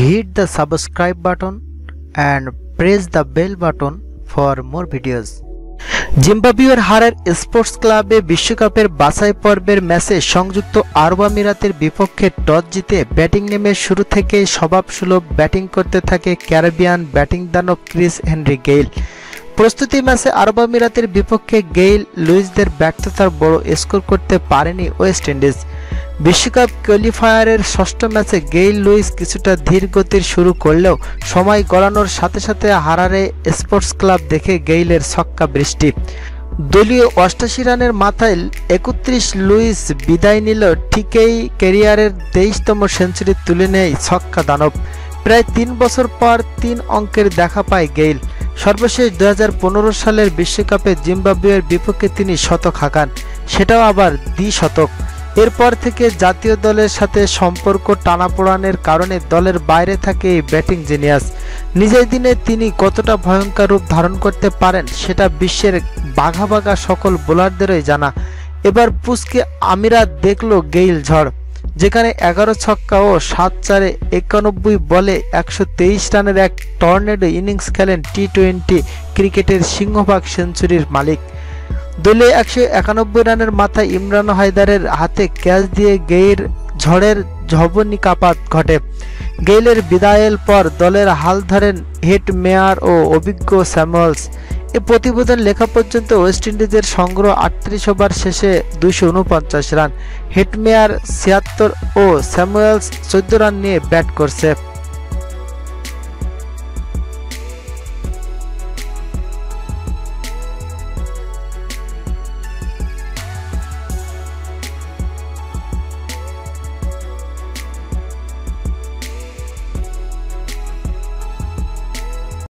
hit the subscribe button and press the bell button for more videos. জিম্বাবুয়ের হারের sports ক্লাবে বিশ্বকাপের বাছাই পর্বের ম্যাচে সংযুক্ত আরব আমিরাতের বিপক্ষে টস জিতে ব্যাটিং নেমে শুরু থেকেই স্বভাবসুলভ ব্যাটিং করতে থাকে ক্যারিবিয়ান ব্যাটিং দানব ক্রিস হেনরি গেইল। প্রস্তুতি ম্যাচে আরব আমিরাতের বিপক্ষে গেইল লুইসদের ব্যর্থতার বড় স্কোর করতে পারেনি ওয়েস্ট ইন্ডিজ। বিশ্বকাপ কোয়ালিফায়ারের ষষ্ঠ ম্যাচে গেইল লুইস কিছুটা ধীর গতির শুরু করলেও সময় গড়ানোর সাথে সাথে হারারে স্পোর্টস ক্লাব দেখে গেইলের ছক্কা বৃষ্টি। দলীয় অষ্টাশি রানের মাথায় একত্রিশ লুইস বিদায় নিল, ঠিকই ক্যারিয়ারের তেইশতম সেঞ্চুরি তুলে নেয় ছক্কা দানব। প্রায় তিন বছর পর তিন অঙ্কের দেখা পায় গেইল। সর্বশেষ দুহাজার পনেরো সালের বিশ্বকাপে জিম্বাবুয়ের বিপক্ষে তিনি শতক হাঁকান, সেটাও আবার দ্বি শতক এরপর থেকে জাতীয় দলের সাথে সম্পর্ক টানাপোড়ানের কারণে দলের বাইরে থাকে এই ব্যাটিং জিনিয়াস। নিজের দিনে তিনি কতটা ভয়ঙ্কর রূপ ধারণ করতে পারেন, সেটা বিশ্বের বাঘা বাঘা সকল বোলারদেরই জানা। এবার পুস্কে আমিরা দেখল গেইল ঝড়। যেখানে এগারো ছক্কা ও সাত চারে একানব্বই বলে একশো তেইশ রানের এক টর্নেডো ইনিংস খেলেন টি টোয়েন্টি ক্রিকেটের সিংহভাগ সেঞ্চুরির মালিক। দলে একশো একানব্বই রানের মাথায় ইমরান হায়দারের হাতে ক্যাচ দিয়ে গেইর ঝড়ের ঝবনিকাপাত ঘটে। গেইলের বিদায়ের পর দলের হাল ধরেন হেড মেয়ার ও অভিজ্ঞ স্যামুয়েলস। এ প্রতিবেদন লেখা পর্যন্ত ওয়েস্ট ইন্ডিজের সংগ্রহ আটত্রিশ ওভার শেষে দুইশো উনপঞ্চাশ রান। হেটমেয়ার ছিয়াত্তর ও স্যামুয়েলস চোদ্দ রান নিয়ে ব্যাট করছে।